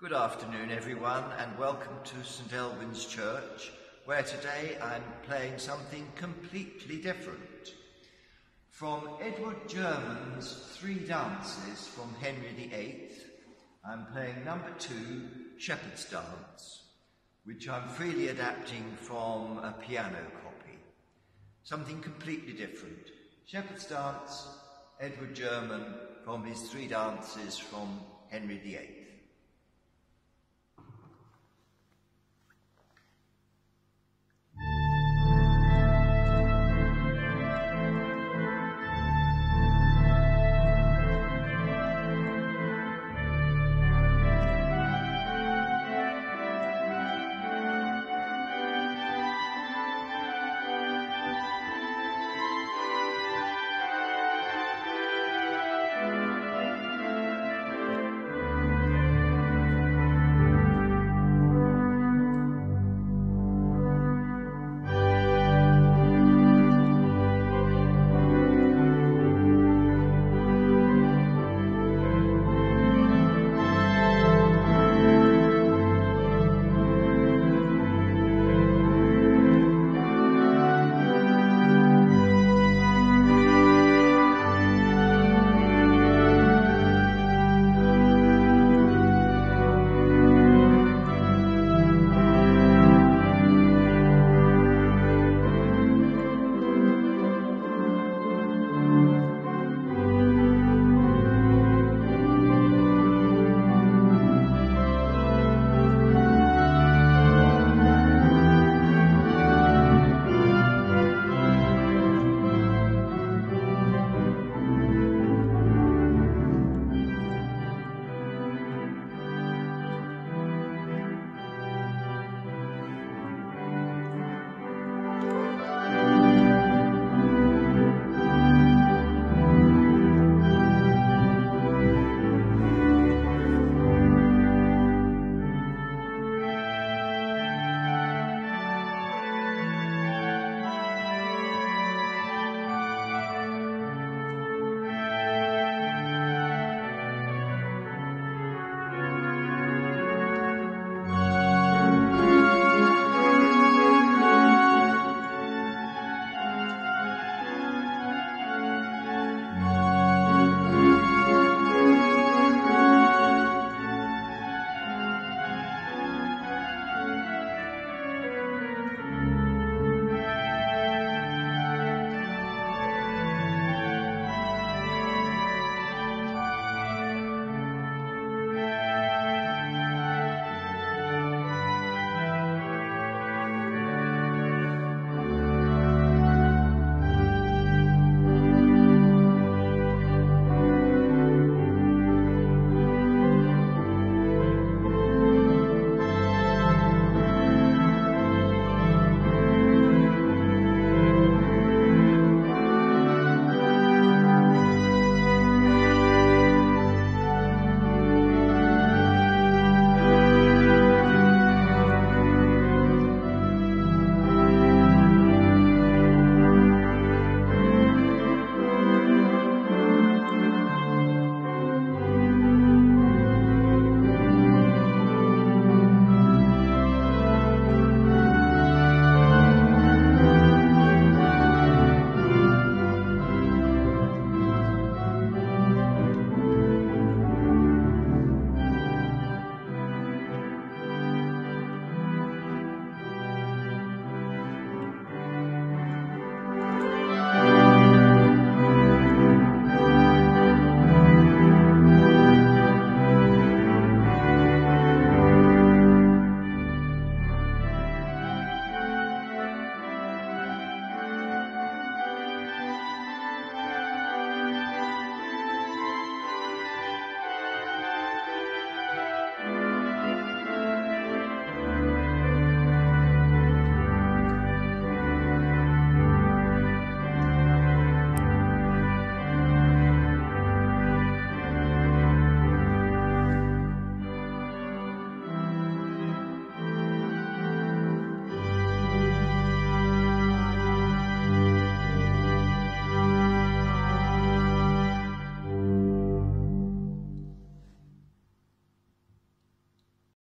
Good afternoon, everyone, and welcome to St Elwin's Church, where today I'm playing something completely different. From Edward German's Three Dances from Henry VIII, I'm playing number two, Shepherd's Dance, which I'm freely adapting from a piano copy. Something completely different. Shepherd's Dance, Edward German, from his Three Dances from Henry VIII.